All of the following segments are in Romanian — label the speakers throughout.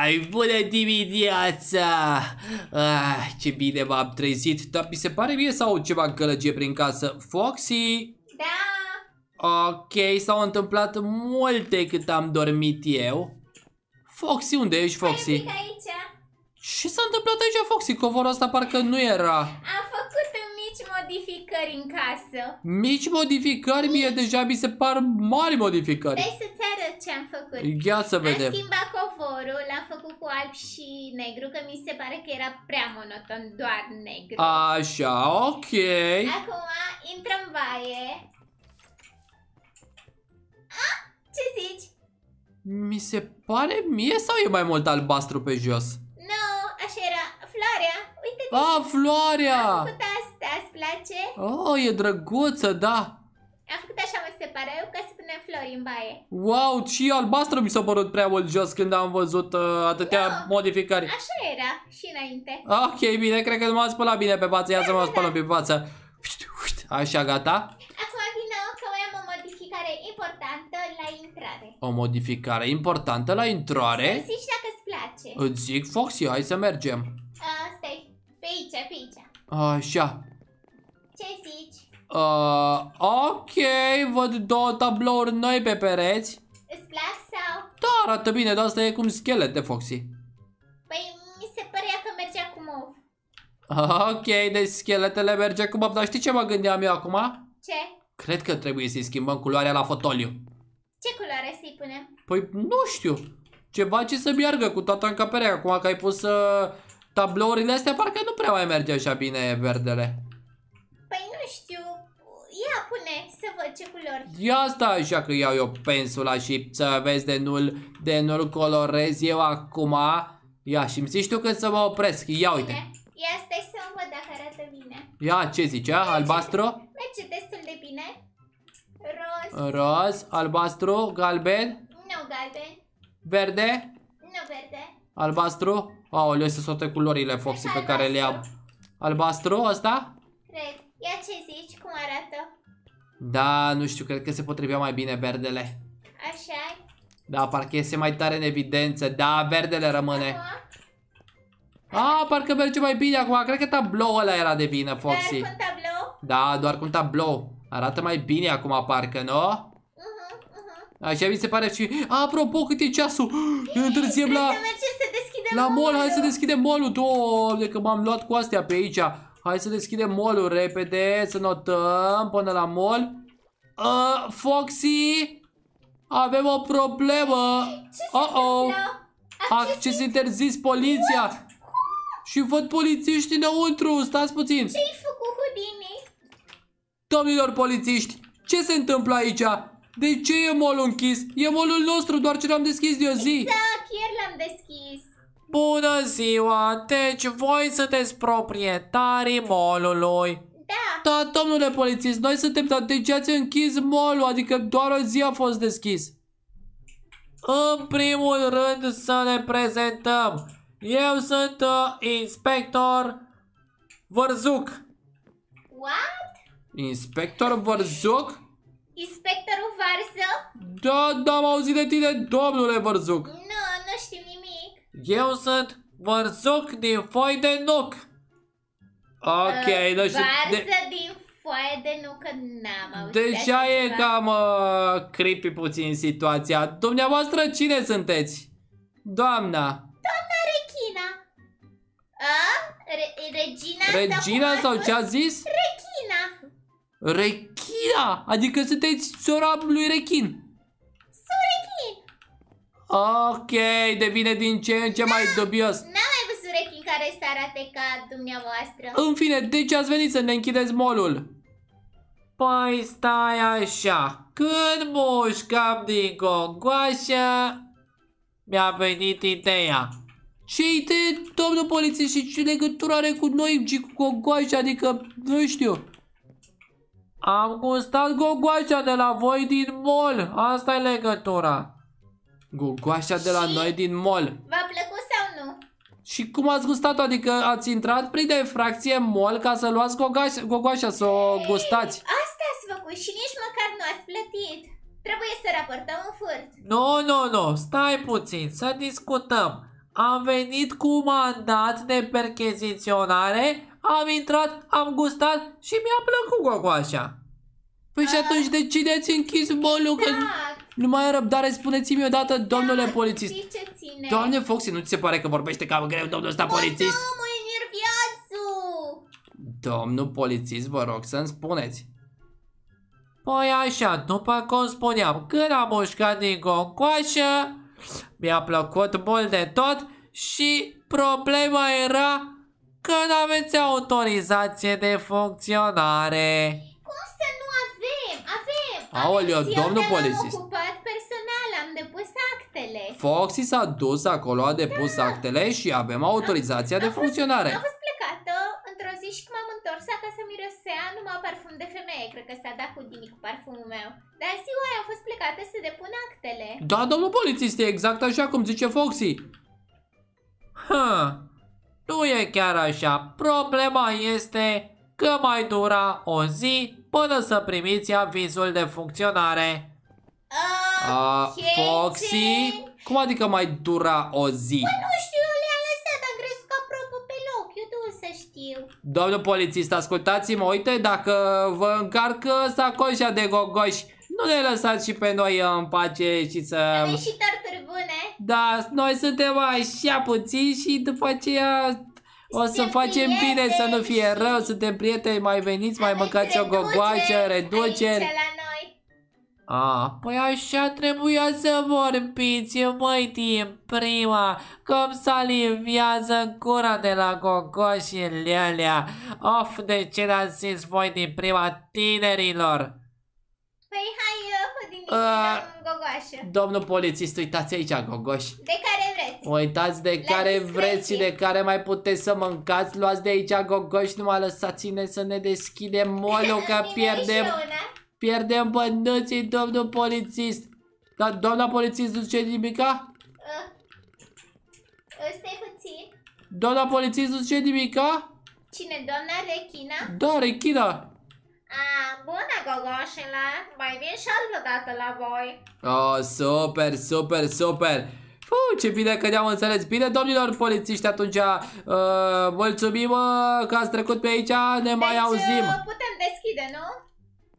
Speaker 1: Ai, Bună dimineața! Ah, ce bine m-am trezit, dar mi se pare mie sau ceva în gălăgie prin casă. Foxy!
Speaker 2: Da,
Speaker 1: Ok, s-au întâmplat multe cât am dormit eu. Foxy, unde ești,
Speaker 2: Foxy.
Speaker 1: Foxy?
Speaker 2: pic aici.
Speaker 1: Ce s-a întâmplat aici, Foxy? Covorul ăsta parcă nu era.
Speaker 2: Am făcut mici modificări în casă.
Speaker 1: Mici modificări, mie deja mi se par mari modificări.
Speaker 2: Vrei să-ți arăt ce am făcut?
Speaker 1: Ia să
Speaker 2: Am
Speaker 1: vedem.
Speaker 2: schimbat covorul, l-am făcut cu alb și negru, că mi se pare că era prea monoton, doar negru.
Speaker 1: Așa, ok.
Speaker 2: Acum intrăm în baie. Ah, ce zici?
Speaker 1: Mi se pare mie sau e mai mult albastru pe jos?
Speaker 2: Nu, așa era. Floarea, uite de
Speaker 1: Ah, floarea!
Speaker 2: făcut asta, îți place?
Speaker 1: Oh, e drăguță, da.
Speaker 2: Am făcut așa, mă separă eu, ca să punem flori în baie.
Speaker 1: Wow, și albastru mi s-a părut prea mult jos când am văzut uh, atâtea
Speaker 2: Da.
Speaker 1: modificări.
Speaker 2: Așa era și înainte.
Speaker 1: Ok, bine, cred că nu m-am spălat bine pe față. Ia să mă
Speaker 2: Da,
Speaker 1: spăl
Speaker 2: da.
Speaker 1: un pic pe față. Așa, gata.
Speaker 2: Acum vină că mai am o modificare importantă la intrare.
Speaker 1: O modificare importantă la intrare.
Speaker 2: Să zici dacă îți place.
Speaker 1: Îți zic, Foxy, hai să mergem.
Speaker 2: Uh, stai, pe aici, pe aici.
Speaker 1: Așa.
Speaker 2: Ce zici?
Speaker 1: Uh, ok, văd două tablouri noi pe pereți.
Speaker 2: Îți plac sau?
Speaker 1: Da, arată bine, dar asta e cum schelete, Foxy.
Speaker 2: Păi mi se părea că mergea cu mov.
Speaker 1: Ok, deci scheletele merge cum dar știi ce mă gândeam eu acum?
Speaker 2: Ce?
Speaker 1: Cred că trebuie să-i schimbăm culoarea la fotoliu.
Speaker 2: Ce culoare să-i punem?
Speaker 1: Păi, nu știu. Ceva ce să meargă cu toată încăperea. Acum că ai pus uh, tablourile astea, parcă nu prea mai merge așa bine verdele.
Speaker 2: Păi nu știu. Ia pune să văd ce culori.
Speaker 1: Ia asta așa că iau eu pensula și să vezi de nu-l de nu colorez eu acum. Ia și îmi zici tu când să mă opresc. Ia uite.
Speaker 2: Bine. Ia stai să văd dacă arată bine.
Speaker 1: Ia, ce zice? a? Albastru?
Speaker 2: Merge destul de bine. Roz.
Speaker 1: Roz, albastru, galben,
Speaker 2: Nu galben.
Speaker 1: verde,
Speaker 2: Nu verde.
Speaker 1: albastru. Aoleu, să toate culorile Foxy pe care le am. Albastru ăsta?
Speaker 2: Cred. Ia ce zici? Cum arată?
Speaker 1: Da, nu știu, cred că se potrivea mai bine verdele.
Speaker 2: așa
Speaker 1: Da, parcă iese mai tare în evidență. Da, verdele rămâne.
Speaker 2: Acum,
Speaker 1: A, parcă merge mai bine acum. Cred că tabloul ăla era de vină, Foxy.
Speaker 2: Dar cu un tablou?
Speaker 1: Da, doar cu un tablou. Arată mai bine acum, parcă, nu?
Speaker 2: Uh-huh, uh-huh.
Speaker 1: Așa mi se pare și... A, apropo, cât e ceasul? Ne întârziem la...
Speaker 2: Să mergem să deschidem
Speaker 1: La mall, hai
Speaker 2: mall-ul.
Speaker 1: să deschidem mall-ul. Doamne, că m-am luat cu astea pe aici. Hai să deschidem mall-ul repede, să notăm până la mall. Uh, Foxy, avem o problemă.
Speaker 2: Ce se
Speaker 1: Uh-oh.
Speaker 2: întâmplă?
Speaker 1: Acces interzis poliția. Și văd polițiști înăuntru. Stați puțin.
Speaker 2: Ce-ai făcut, Houdini?
Speaker 1: Domnilor polițiști, ce se întâmplă aici? De ce e mall închis? E mall nostru, doar ce l-am deschis de o zi.
Speaker 2: Exact, ieri l-am deschis.
Speaker 1: Bună ziua! Deci voi sunteți proprietarii mall-ului.
Speaker 2: Da,
Speaker 1: Da, domnule polițist, noi suntem, dar de ce ați închis mall adică doar o zi a fost deschis? În primul rând să ne prezentăm. Eu sunt uh, inspector Vărzuc.
Speaker 2: what?
Speaker 1: Inspector Vărzuc?
Speaker 2: Inspectorul Varză?
Speaker 1: Da, da, am auzit de tine, domnule Vărzuc.
Speaker 2: Nu, nu știu nimic.
Speaker 1: Eu sunt Vărzuc din foi de nuc. Ok,
Speaker 2: Uh,
Speaker 1: nu știu.
Speaker 2: Varză
Speaker 1: de-
Speaker 2: din foaie de nu că n-am auzit
Speaker 1: Deja
Speaker 2: așa
Speaker 1: e
Speaker 2: ceva.
Speaker 1: cam uh, creepy puțin situația. Dumneavoastră cine sunteți? Doamna.
Speaker 2: Doamna Rechina. A? Re- Regina?
Speaker 1: Regina
Speaker 2: cum a
Speaker 1: sau
Speaker 2: spus?
Speaker 1: ce a zis?
Speaker 2: Rechina.
Speaker 1: Rechina! Adică sunteți sora lui Rechin.
Speaker 2: Surechin.
Speaker 1: Ok, devine din ce în ce mai dubios.
Speaker 2: N-am mai văzut rechin care să arate ca dumneavoastră.
Speaker 1: În fine, de ce ați venit să ne închideți molul? Păi stai așa, când mușcam din gogoașă, mi-a venit ideea. Ce idee, domnul polițist, și ce legătură are cu noi și cu gogoașa, adică, nu știu. Am gustat gogoașa de la voi din mall, asta e legătura. Gogoașa de la
Speaker 2: Și?
Speaker 1: noi din mall.
Speaker 2: V-a plăcut sau nu?
Speaker 1: Și cum ați gustat-o? Adică ați intrat prin infracție în mall ca să luați gogoașa, gogoașa să o gustați.
Speaker 2: Asta ați făcut și nici măcar nu ați plătit. Trebuie să raportăm un furt.
Speaker 1: Nu, nu, nu, stai puțin, să discutăm. Am venit cu mandat de percheziționare, am intrat, am gustat și mi-a plăcut gogoașa. Păi și
Speaker 2: Ah.
Speaker 1: atunci de cine ți închis bolul? Că
Speaker 2: Exact.
Speaker 1: Nu mai am răbdare, spuneți-mi odată, domnule
Speaker 2: Exact.
Speaker 1: polițist.
Speaker 2: Știi ce ține?
Speaker 1: Doamne Foxy, nu ți se pare că vorbește cam greu domnul ăsta polițist?
Speaker 2: Bă, mă enerviază!
Speaker 1: Domnul polițist, vă rog să-mi spuneți. Păi așa, după cum spuneam, când am mușcat din concoașă, mi-a plăcut mult de tot și problema era că nu aveți autorizație de funcționare.
Speaker 2: Cum să nu avem? Avem!
Speaker 1: Aoleu,
Speaker 2: avem, și eu
Speaker 1: domnul
Speaker 2: de-am
Speaker 1: polițist.
Speaker 2: ocupat personal, am depus actele.
Speaker 1: Foxy s-a dus acolo, a depus actele și avem autorizația de
Speaker 2: Am fost-
Speaker 1: funcționare.
Speaker 2: Am fost plecată într-o zi și când m-am întors acasă mirosea numai parfum de femeie. Cred că s-a dat cu Dini cu parfumul meu. Dar ziua aia am fost plecată să depun actele.
Speaker 1: Da, domnul polițist, e exact așa cum zice Foxy. Ha, nu e chiar așa. Problema este că mai dura o zi până să primiți avizul de funcționare. A,
Speaker 2: Ok,
Speaker 1: Foxy?
Speaker 2: ce?
Speaker 1: Cum adică mai dura o zi?
Speaker 2: Nu știu, eu le-am lăsat, am crezut că apropo pe loc. Eu tu să știu.
Speaker 1: Domnul polițist, ascultați-mă, uite, dacă vă încarcă sacoșa de gogoși, nu ne lăsați și pe noi în pace și să...
Speaker 2: Aveți și torturi bune?
Speaker 1: Da, noi suntem așa puțini și după aceea o să
Speaker 2: Suntem
Speaker 1: facem bine să nu fie
Speaker 2: prieteni.
Speaker 1: rău, suntem prieteni, mai veniți, mai
Speaker 2: Aveți
Speaker 1: mâncați o gogoașă, reduceri.
Speaker 2: Aici la noi.
Speaker 1: A, păi așa trebuia să vorbiți, măi, din prima, cum salivează gura de la gogoșile alea. Of, de ce n-ați zis voi din prima tinerilor?
Speaker 2: Păi hai, uh, din
Speaker 1: Uh,
Speaker 2: gogoașă.
Speaker 1: Domnul polițist, uitați aici, gogoși.
Speaker 2: De care vreți?
Speaker 1: Uitați de
Speaker 2: La
Speaker 1: care
Speaker 2: discreție.
Speaker 1: vreți și de care mai puteți să mâncați, luați de aici gogoși, numai lăsați-ne să ne deschidem molul că
Speaker 2: Nimeni
Speaker 1: pierdem,
Speaker 2: și una.
Speaker 1: Pierdem bănuții, domnul polițist. Da, doamna polițist nu zice nimica?
Speaker 2: Uh, uh, stai puțin.
Speaker 1: Doamna polițist nu zice nimica?
Speaker 2: Cine, doamna Rechina?
Speaker 1: Da, Rechina.
Speaker 2: A, bună, gogoșila. Mai vin și altă dată la voi.
Speaker 1: Oh, super, super, super. Fu, ce bine că ne-am înțeles. Bine, domnilor polițiști, atunci uh, mulțumim uh, că ați trecut pe aici, ne mai
Speaker 2: deci,
Speaker 1: auzim.
Speaker 2: uh, putem deschide, nu?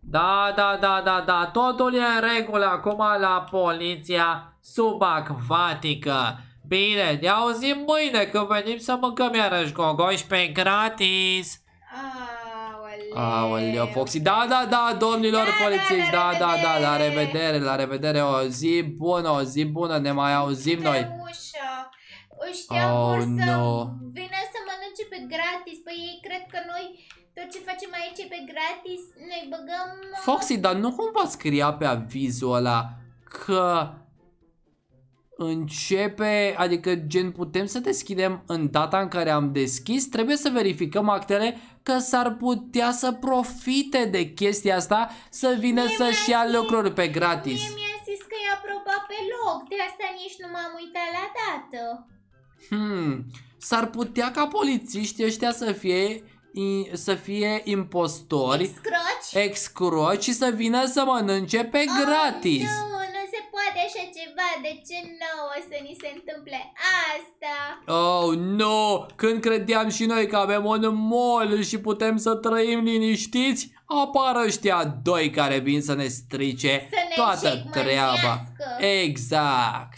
Speaker 1: Da, da, da, da, da, totul e în regulă acum la poliția subacvatică. Bine, ne auzim mâine când venim să mâncăm iarăși gogoși pe gratis.
Speaker 2: Aoleu.
Speaker 1: Aoleu, Foxy, da, da, da, domnilor
Speaker 2: Da, da,
Speaker 1: polițiști,
Speaker 2: la
Speaker 1: da, da, da, la
Speaker 2: revedere.
Speaker 1: revedere, la revedere, o zi bună, o zi bună, ne mai auzim noi.
Speaker 2: Pe ușă. Ăștia
Speaker 1: Oh,
Speaker 2: vor să
Speaker 1: no.
Speaker 2: vină să mănânce pe gratis. Păi ei cred că noi tot ce facem aici e pe gratis. Noi băgăm... uh,
Speaker 1: Foxy, dar nu cumva scria pe avizul ăla că începe, adică gen putem să deschidem în data în care am deschis, trebuie să verificăm actele că s-ar putea să profite de chestia asta să vină
Speaker 2: Mie
Speaker 1: să-și
Speaker 2: mi-a
Speaker 1: ia
Speaker 2: zis-
Speaker 1: lucruri pe gratis.
Speaker 2: Mie mi-a zis că e aprobat pe loc. De asta nici nu m-am uitat la dată.
Speaker 1: Hmm, s-ar putea ca polițiștii ăștia să fie, i- să fie impostori,
Speaker 2: Scroci?
Speaker 1: excroci și să vină să mănânce pe gratis.
Speaker 2: Oh, nu, nu se poate așa ceva. De ce nouă să ni se întâmple asta?
Speaker 1: Oh, no! Când credeam și noi că avem un mall și putem să trăim liniștiți, apar ăștia doi care vin să ne strice
Speaker 2: Să ne
Speaker 1: toată treaba.
Speaker 2: jecmănească.
Speaker 1: Exact!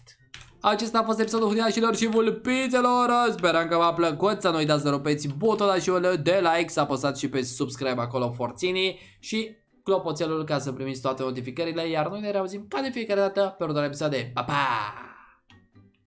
Speaker 1: Acesta a fost episodul Huniașilor și Vulpițelor Sperăm că v-a plăcut Să nu uitați să rupeți butonul de like Să apăsați și pe subscribe acolo forținii Și clopoțelul ca să primiți toate notificările Iar noi ne reauzim ca de fiecare dată Pe următoarea episoade Pa, pa!